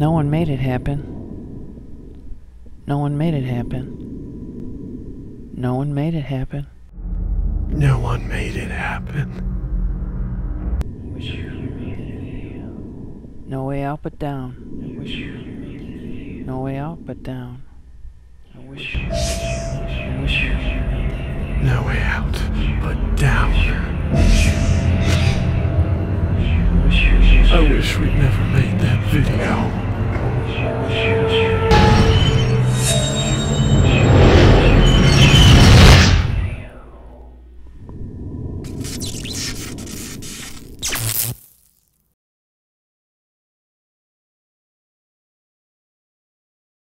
No one made it happen. No one made it happen. No one made it happen. No one made it happen. No way out but down. No way out but down. I wish. I wish. No way out but down. I wish we'd never made that video.